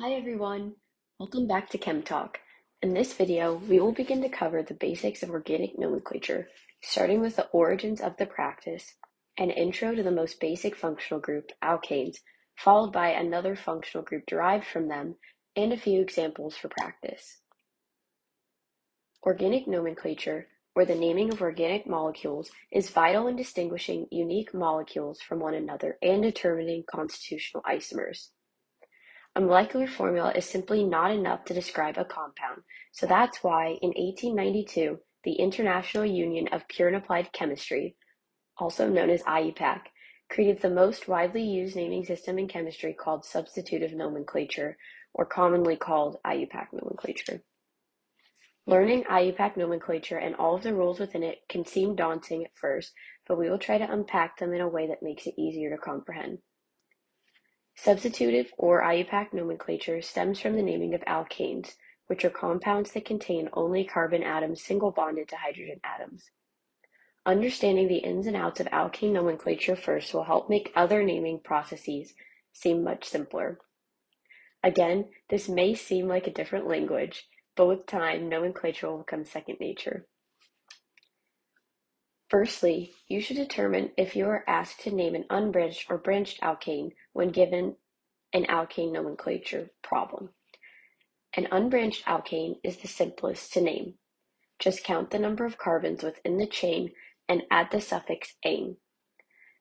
Hi everyone, welcome back to Chem Talk. In this video, we will begin to cover the basics of organic nomenclature, starting with the origins of the practice, an intro to the most basic functional group, alkanes, followed by another functional group derived from them, and a few examples for practice. Organic nomenclature, or the naming of organic molecules, is vital in distinguishing unique molecules from one another and determining constitutional isomers. A molecular formula is simply not enough to describe a compound, so that's why in 1892 the International Union of Pure and Applied Chemistry, also known as IUPAC, created the most widely used naming system in chemistry called substitutive nomenclature, or commonly called IUPAC nomenclature. Learning IUPAC nomenclature and all of the rules within it can seem daunting at first, but we will try to unpack them in a way that makes it easier to comprehend. Substitutive or IUPAC nomenclature stems from the naming of alkanes, which are compounds that contain only carbon atoms single bonded to hydrogen atoms. Understanding the ins and outs of alkane nomenclature first will help make other naming processes seem much simpler. Again, this may seem like a different language, but with time, nomenclature will become second nature. Firstly, you should determine if you are asked to name an unbranched or branched alkane when given an alkane nomenclature problem. An unbranched alkane is the simplest to name. Just count the number of carbons within the chain and add the suffix "ane".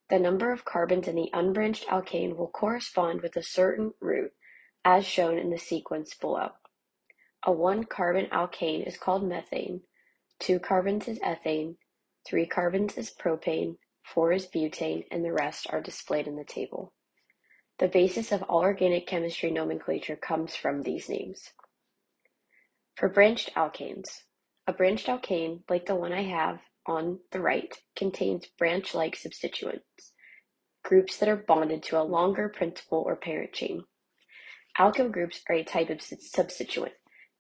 The number of carbons in the unbranched alkane will correspond with a certain root, as shown in the sequence below. A one-carbon alkane is called methane, two carbons is ethane, Three carbons is propane, four is butane, and the rest are displayed in the table. The basis of all organic chemistry nomenclature comes from these names. For branched alkanes, a branched alkane, like the one I have on the right, contains branch-like substituents, groups that are bonded to a longer principal or parent chain. Alkyl groups are a type of substituent.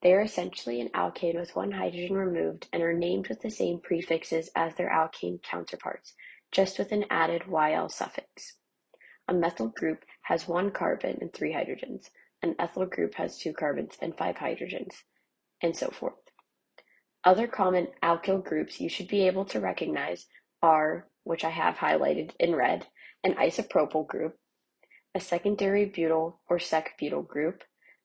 They are essentially an alkane with one hydrogen removed and are named with the same prefixes as their alkane counterparts, just with an added YL suffix. A methyl group has one carbon and three hydrogens. An ethyl group has two carbons and five hydrogens, and so forth. Other common alkyl groups you should be able to recognize are, which I have highlighted in red, an isopropyl group, a secondary butyl or sec-butyl group,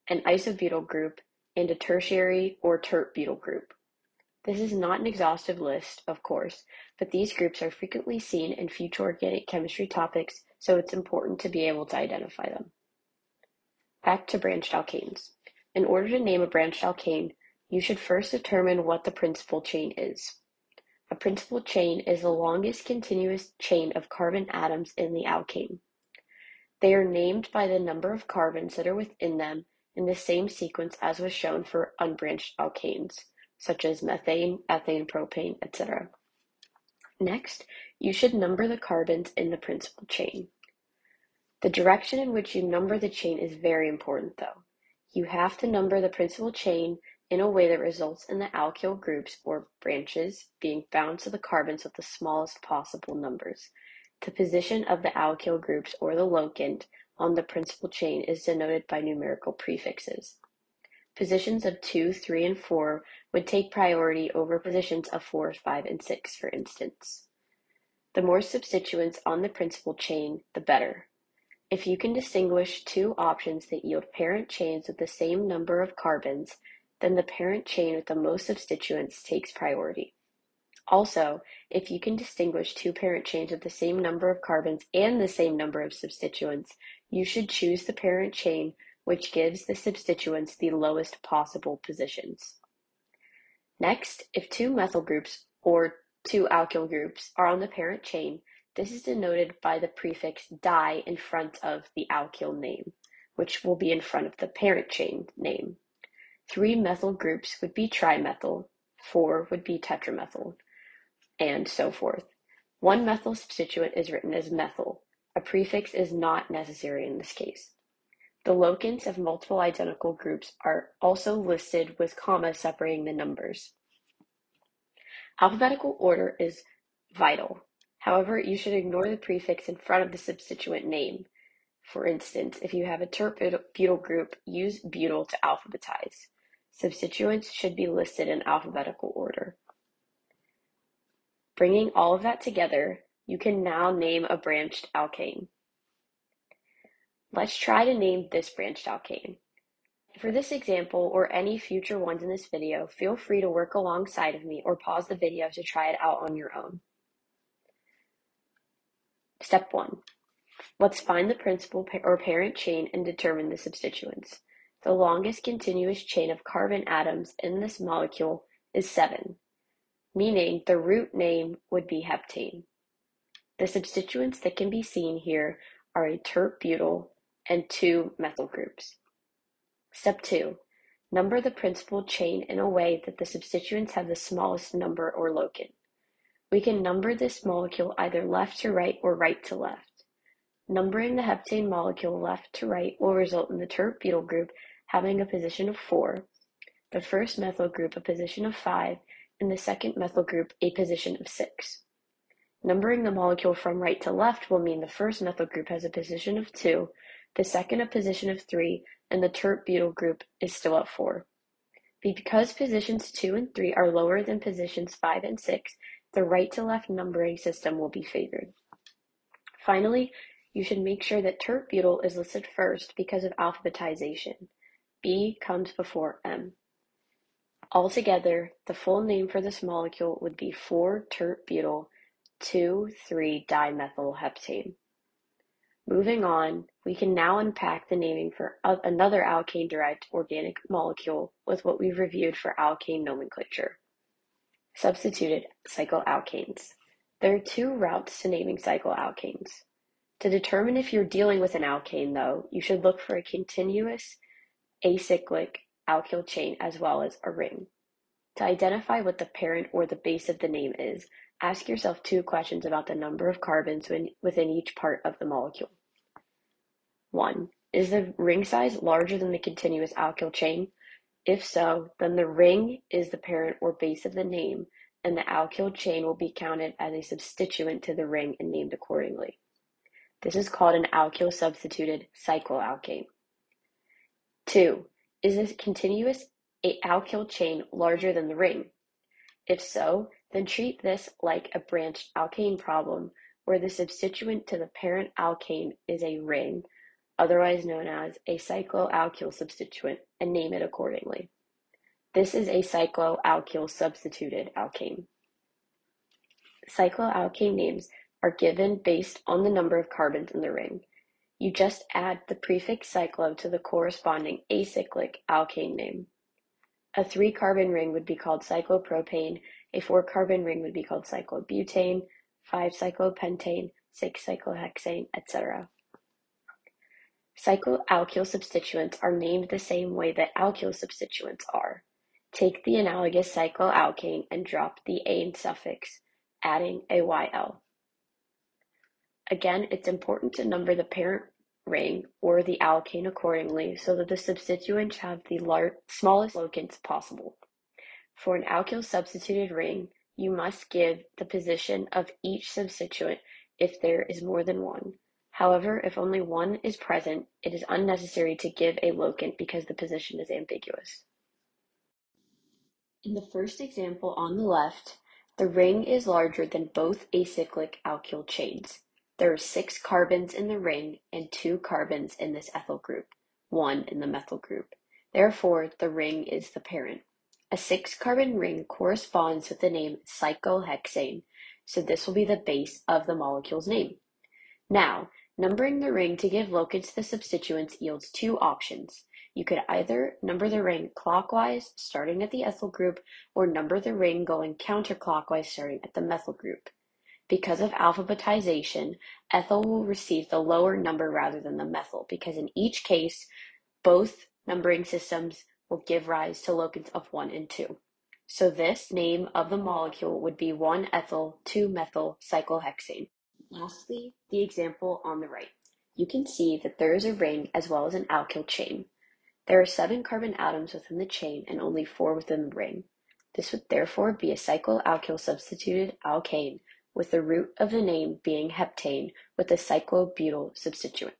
an isobutyl group, and a tertiary or tert butyl group. This is not an exhaustive list, of course, but these groups are frequently seen in future organic chemistry topics, so it's important to be able to identify them. Back to branched alkanes. In order to name a branched alkane, you should first determine what the principal chain is. A principal chain is the longest continuous chain of carbon atoms in the alkane. They are named by the number of carbons that are within them in the same sequence as was shown for unbranched alkanes, such as methane, ethane, propane, etc. Next, you should number the carbons in the principal chain. The direction in which you number the chain is very important though. You have to number the principal chain in a way that results in the alkyl groups or branches being bound to the carbons with the smallest possible numbers. The position of the alkyl groups or the locant on the principal chain is denoted by numerical prefixes. Positions of 2, 3, and 4 would take priority over positions of 4, 5, and 6, for instance. The more substituents on the principal chain, the better. If you can distinguish two options that yield parent chains with the same number of carbons, then the parent chain with the most substituents takes priority. Also, if you can distinguish two parent chains with the same number of carbons and the same number of substituents, you should choose the parent chain which gives the substituents the lowest possible positions. Next, if two methyl groups or two alkyl groups are on the parent chain, this is denoted by the prefix di in front of the alkyl name, which will be in front of the parent chain name. Three methyl groups would be trimethyl, four would be tetramethyl and so forth. One methyl substituent is written as methyl. A prefix is not necessary in this case. The locants of multiple identical groups are also listed with commas separating the numbers. Alphabetical order is vital. However, you should ignore the prefix in front of the substituent name. For instance, if you have a tert-butyl group, use butyl to alphabetize. Substituents should be listed in alphabetical order. Bringing all of that together, you can now name a branched alkane. Let's try to name this branched alkane. For this example, or any future ones in this video, feel free to work alongside of me or pause the video to try it out on your own. Step 1. Let's find the principal or parent chain and determine the substituents. The longest continuous chain of carbon atoms in this molecule is 7, meaning the root name would be heptane. The substituents that can be seen here are a tert-butyl and two methyl groups. Step 2. Number the principal chain in a way that the substituents have the smallest number or locant. We can number this molecule either left to right or right to left. Numbering the heptane molecule left to right will result in the tert-butyl group having a position of 4, the first methyl group a position of 5, and the second methyl group a position of 6. Numbering the molecule from right to left will mean the first methyl group has a position of 2, the second a position of 3, and the tert-butyl group is still at 4. Because positions 2 and 3 are lower than positions 5 and 6, the right to left numbering system will be favored. Finally, you should make sure that tert-butyl is listed first because of alphabetization. B comes before M. Altogether, the full name for this molecule would be 4-tert-butyl 2,3-dimethylheptane. Moving on, we can now unpack the naming for another alkane-derived organic molecule with what we've reviewed for alkane nomenclature. Substituted cycloalkanes. There are two routes to naming cycloalkanes. To determine if you're dealing with an alkane, though, you should look for a continuous acyclic alkyl chain as well as a ring. To identify what the parent or the base of the name is, ask yourself two questions about the number of carbons within each part of the molecule. 1. Is the ring size larger than the continuous alkyl chain? If so, then the ring is the parent or base of the name, and the alkyl chain will be counted as a substituent to the ring and named accordingly. This is called an alkyl substituted cycloalkane. 2. Is this continuous alkyl chain larger than the ring? If so, then treat this like a branched alkane problem where the substituent to the parent alkane is a ring otherwise known as a cycloalkyl substituent, and name it accordingly. This is a cycloalkyl substituted alkane. Cycloalkane names are given based on the number of carbons in the ring. You just add the prefix cyclo to the corresponding acyclic alkane name. A three carbon ring would be called cyclopropane, a four carbon ring would be called cyclobutane, five cyclopentane, six cyclohexane, etc. Cycloalkyl substituents are named the same way that alkyl substituents are. Take the analogous cycloalkane and drop the "ane" suffix, adding a YL. Again, it's important to number the parent ring or the alkane accordingly so that the substituents have the smallest locants possible. For an alkyl substituted ring, you must give the position of each substituent if there is more than one. However, if only one is present, it is unnecessary to give a locant because the position is ambiguous. In the first example on the left, the ring is larger than both acyclic alkyl chains. There are six carbons in the ring and two carbons in this ethyl group, one in the methyl group. Therefore, the ring is the parent. A six-carbon ring corresponds with the name cyclohexane, so this will be the base of the molecule's name. Now, Numbering the ring to give locants to the substituents yields two options. You could either number the ring clockwise, starting at the ethyl group, or number the ring going counterclockwise, starting at the methyl group. Because of alphabetization, ethyl will receive the lower number rather than the methyl, because in each case, both numbering systems will give rise to locants of 1 and 2. So this name of the molecule would be 1-ethyl 2-methyl cyclohexane. Lastly, the example on the right. You can see that there is a ring as well as an alkyl chain. There are seven carbon atoms within the chain and only four within the ring. This would therefore be a cycloalkyl substituted alkane, with the root of the name being heptane with a cyclobutyl substituent.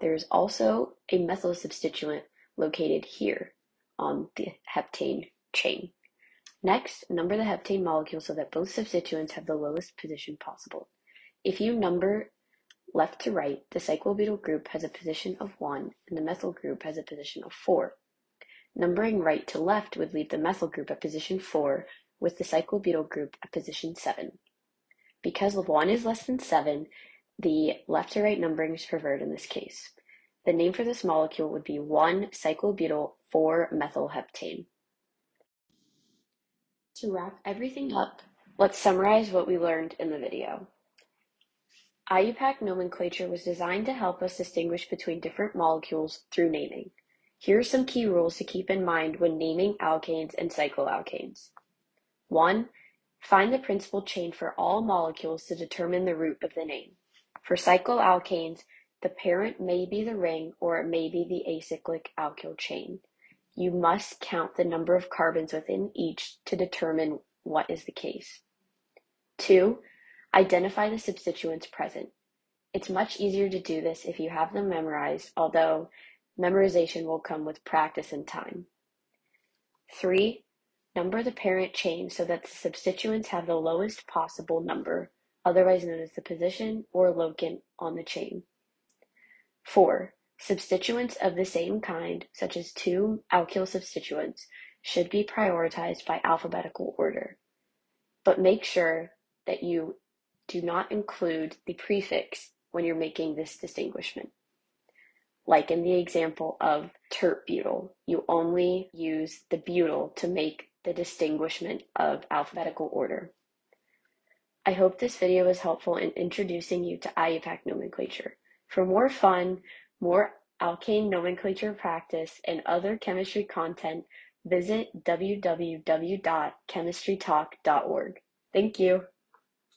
There is also a methyl substituent located here on the heptane chain. Next, number the heptane molecule so that both substituents have the lowest position possible. If you number left to right, the cyclobutyl group has a position of 1 and the methyl group has a position of 4. Numbering right to left would leave the methyl group at position 4 with the cyclobutyl group at position 7. Because 1 is less than 7, the left to right numbering is preferred in this case. The name for this molecule would be 1-cyclobutyl 4-methylheptane. To wrap everything up, let's summarize what we learned in the video. IUPAC nomenclature was designed to help us distinguish between different molecules through naming. Here are some key rules to keep in mind when naming alkanes and cycloalkanes. 1. Find the principal chain for all molecules to determine the root of the name. For cycloalkanes, the parent may be the ring or it may be the acyclic alkyl chain. You must count the number of carbons within each to determine what is the case. Two, identify the substituents present. It's much easier to do this if you have them memorized, although memorization will come with practice and time. Three, number the parent chain so that the substituents have the lowest possible number, otherwise known as the position or locant on the chain. Four, Substituents of the same kind, such as two alkyl substituents, should be prioritized by alphabetical order, but make sure that you do not include the prefix when you're making this distinguishment. Like in the example of tert-butyl, you only use the butyl to make the distinguishment of alphabetical order. I hope this video was helpful in introducing you to IUPAC nomenclature. For more fun, more alkane nomenclature practice and other chemistry content, visit www.chemistrytalk.org. Thank you.